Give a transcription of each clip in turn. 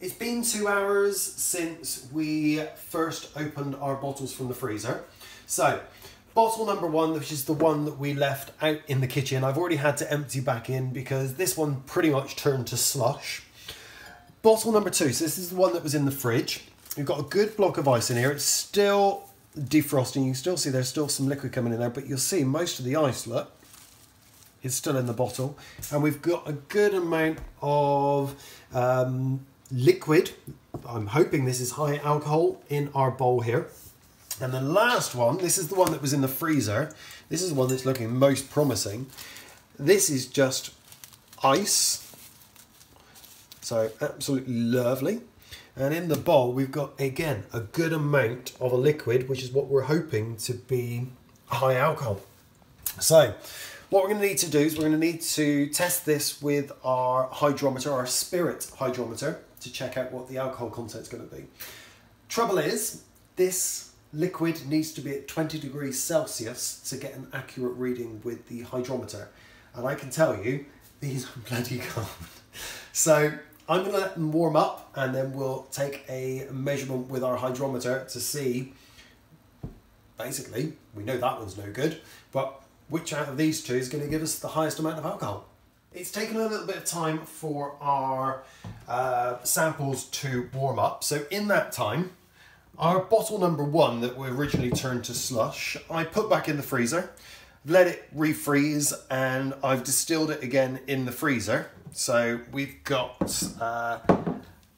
It's been two hours since we first opened our bottles from the freezer. So, bottle number one, which is the one that we left out in the kitchen, I've already had to empty back in because this one pretty much turned to slush. Bottle number two, so this is the one that was in the fridge. We've got a good block of ice in here. It's still defrosting. You can still see there's still some liquid coming in there, but you'll see most of the ice, look, is still in the bottle. And we've got a good amount of um, liquid. I'm hoping this is high alcohol in our bowl here. And the last one, this is the one that was in the freezer. This is the one that's looking most promising. This is just ice. So absolutely lovely. And in the bowl, we've got, again, a good amount of a liquid, which is what we're hoping to be high alcohol. So what we're going to need to do is we're going to need to test this with our hydrometer, our spirit hydrometer to check out what the alcohol content is going to be. Trouble is, this liquid needs to be at 20 degrees Celsius to get an accurate reading with the hydrometer. And I can tell you, these are bloody cold. So I'm going to let them warm up and then we'll take a measurement with our hydrometer to see, basically, we know that one's no good, but which out of these two is going to give us the highest amount of alcohol. It's taken a little bit of time for our uh, samples to warm up. So in that time, our bottle number one that we originally turned to slush, I put back in the freezer, let it refreeze, and I've distilled it again in the freezer. So we've got uh,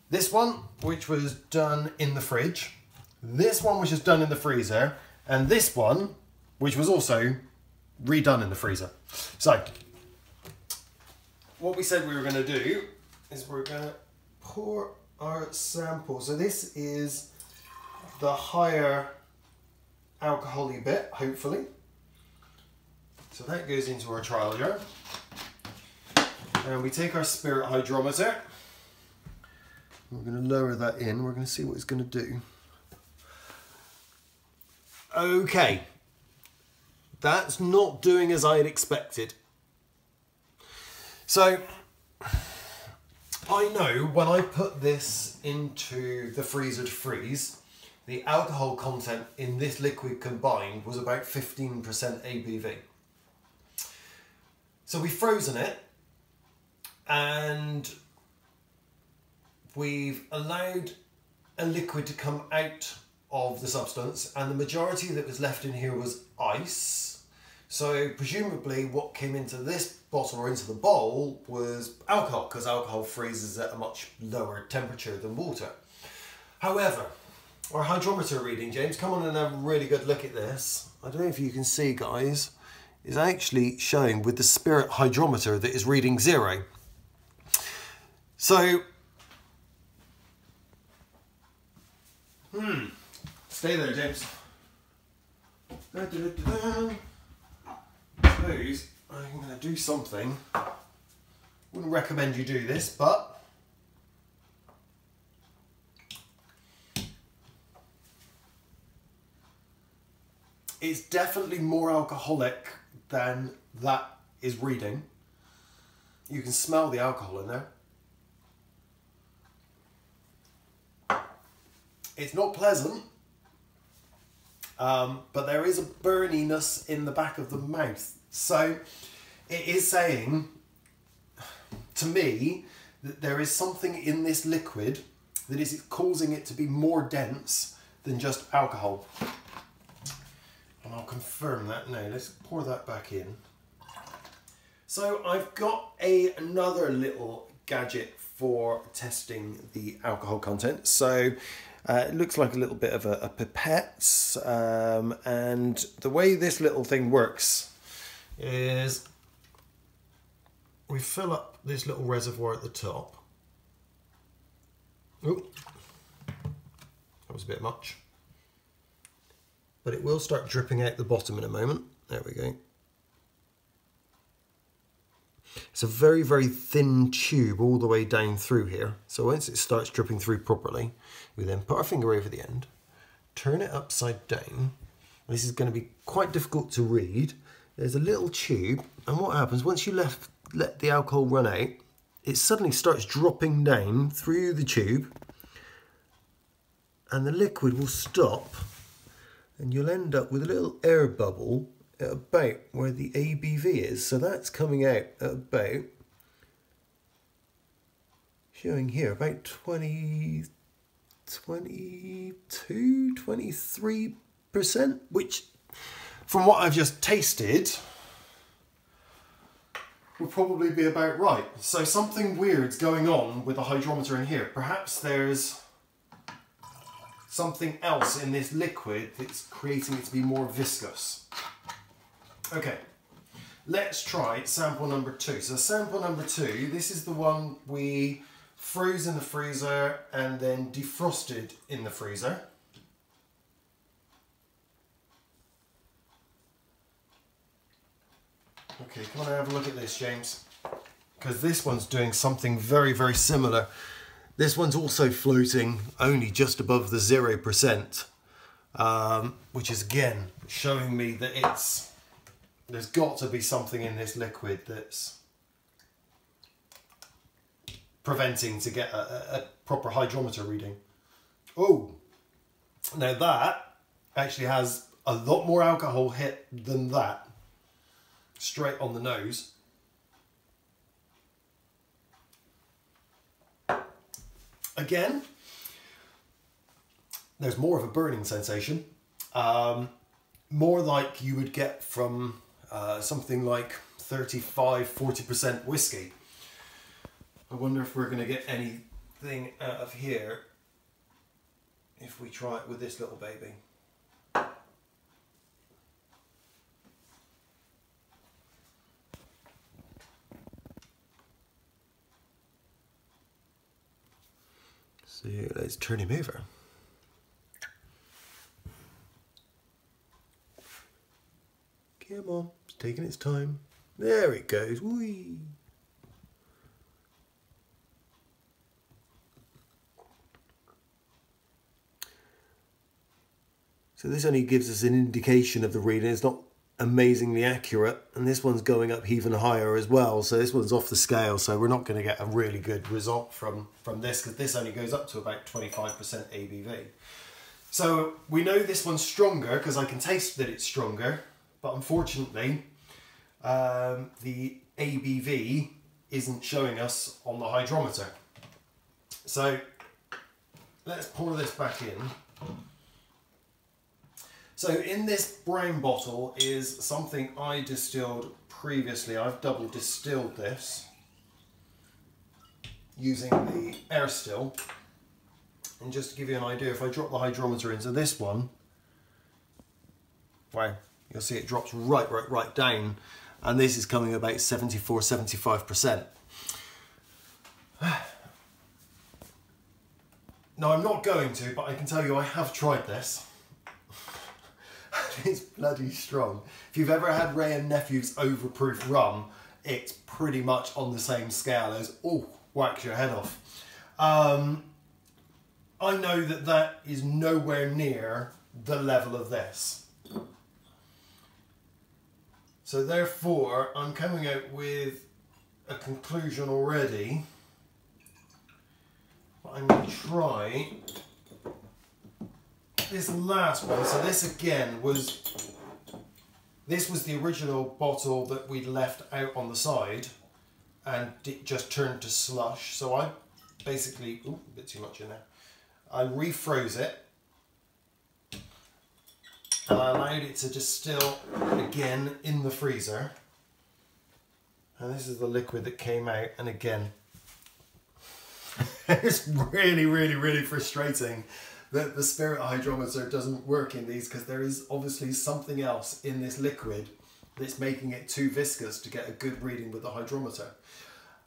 this one, which was done in the fridge, this one, which is done in the freezer, and this one, which was also redone in the freezer. So what we said we were going to do is we're going to pour our sample. So this is the higher alcoholy bit, hopefully. So that goes into our trial jar. And we take our spirit hydrometer. We're going to lower that in. We're going to see what it's going to do. Okay. That's not doing as I had expected. So I know when I put this into the freezer to freeze, the alcohol content in this liquid combined was about 15% ABV. So we've frozen it and we've allowed a liquid to come out of the substance and the majority that was left in here was ice so presumably what came into this bottle or into the bowl was alcohol because alcohol freezes at a much lower temperature than water. However, our hydrometer reading, James, come on and have a really good look at this. I don't know if you can see guys, is actually showing with the spirit hydrometer that is reading zero. So, hmm, stay there James. Da, da, da, I'm going to do something. Wouldn't recommend you do this, but it's definitely more alcoholic than that is reading. You can smell the alcohol in there. It's not pleasant, um, but there is a burniness in the back of the mouth. So it is saying to me that there is something in this liquid that is causing it to be more dense than just alcohol. And I'll confirm that now. Let's pour that back in. So I've got a, another little gadget for testing the alcohol content. So uh, it looks like a little bit of a, a pipette. Um, and the way this little thing works is we fill up this little reservoir at the top. Oh, that was a bit much. But it will start dripping out the bottom in a moment. There we go. It's a very, very thin tube all the way down through here. So once it starts dripping through properly, we then put our finger over the end, turn it upside down. This is going to be quite difficult to read there's a little tube and what happens once you left, let the alcohol run out it suddenly starts dropping down through the tube and the liquid will stop and you'll end up with a little air bubble at about where the ABV is. So that's coming out at about, showing here, about 20, 22, 23%, which from what I've just tasted, would probably be about right. So something weird's going on with the hydrometer in here. Perhaps there's something else in this liquid that's creating it to be more viscous. Okay, let's try sample number two. So sample number two, this is the one we froze in the freezer and then defrosted in the freezer. Okay, come on have a look at this, James. Because this one's doing something very, very similar. This one's also floating only just above the 0%, um, which is again showing me that it's, there's got to be something in this liquid that's preventing to get a, a proper hydrometer reading. Oh, now that actually has a lot more alcohol hit than that straight on the nose. Again, there's more of a burning sensation, um, more like you would get from uh, something like 35 40% whiskey. I wonder if we're going to get anything out of here if we try it with this little baby. So let's turn him over. Come on, it's taking its time. There it goes. Whee! So this only gives us an indication of the reading. It's not amazingly accurate and this one's going up even higher as well so this one's off the scale so we're not going to get a really good result from from this because this only goes up to about 25% ABV so we know this one's stronger because I can taste that it's stronger but unfortunately um, the ABV isn't showing us on the hydrometer so let's pour this back in so in this brown bottle is something I distilled previously. I've double distilled this using the air still. And just to give you an idea, if I drop the hydrometer into this one, wow, you'll see it drops right, right, right down. And this is coming about 74, 75%. Now I'm not going to, but I can tell you I have tried this. it's bloody strong. If you've ever had Wray and Nephew's overproof rum, it's pretty much on the same scale as, oh, whacks your head off. Um, I know that that is nowhere near the level of this. So therefore, I'm coming out with a conclusion already. But I'm going to try this last one, so this again was, this was the original bottle that we'd left out on the side and it just turned to slush. So I basically, ooh, a bit too much in there. I refroze it I allowed it to distill again in the freezer. And this is the liquid that came out and again, it's really, really, really frustrating that the spirit hydrometer doesn't work in these because there is obviously something else in this liquid that's making it too viscous to get a good reading with the hydrometer.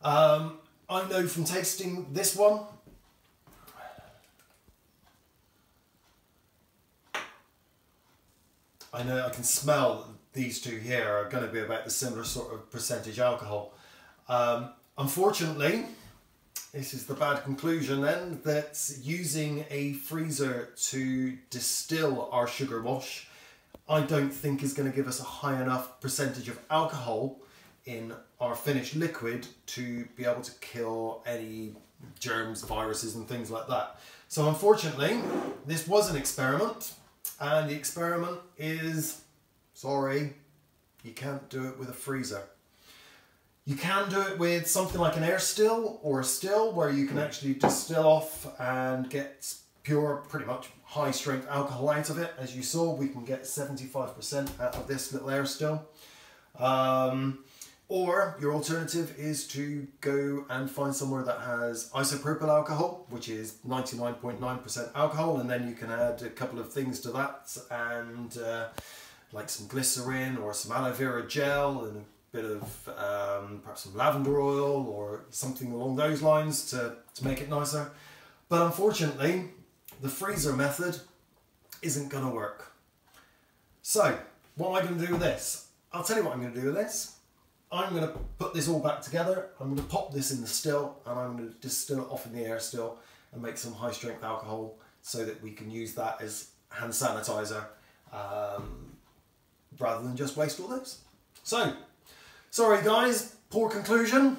Um, I know from tasting this one, I know I can smell these two here are going to be about the similar sort of percentage alcohol. Um, unfortunately, this is the bad conclusion then, that using a freezer to distill our sugar wash, I don't think is going to give us a high enough percentage of alcohol in our finished liquid to be able to kill any germs, viruses and things like that. So unfortunately, this was an experiment and the experiment is, sorry, you can't do it with a freezer. You can do it with something like an air still or a still where you can actually distill off and get pure, pretty much high strength alcohol out of it. As you saw, we can get 75% out of this little air still. Um, or your alternative is to go and find somewhere that has isopropyl alcohol, which is 99.9% alcohol, and then you can add a couple of things to that, and uh, like some glycerin or some aloe vera gel and a bit of um, perhaps some lavender oil or something along those lines to, to make it nicer. But unfortunately, the freezer method isn't going to work. So, what am I going to do with this? I'll tell you what I'm going to do with this. I'm going to put this all back together. I'm going to pop this in the still and I'm going to distill it off in the air still and make some high strength alcohol so that we can use that as hand sanitizer um, rather than just waste all this. So, sorry guys, poor conclusion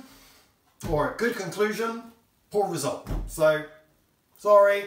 or good conclusion, poor result. So, sorry.